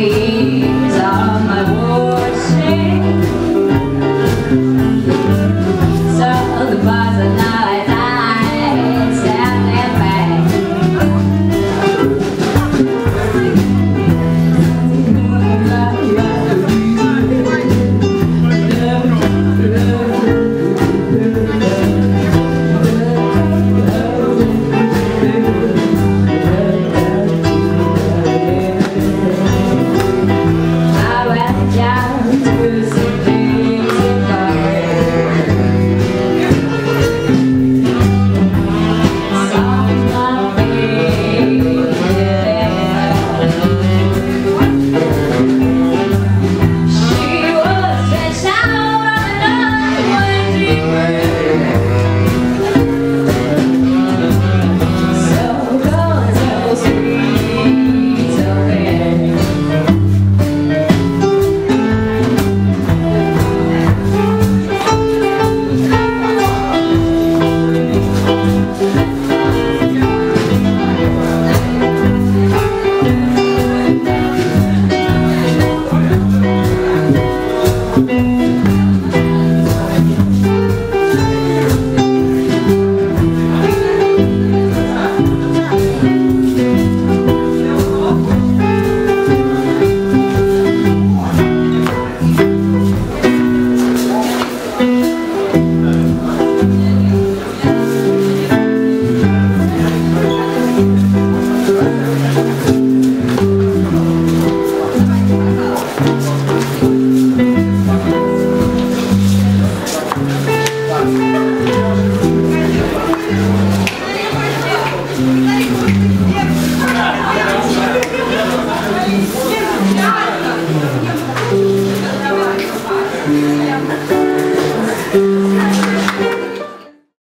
me. Gracias.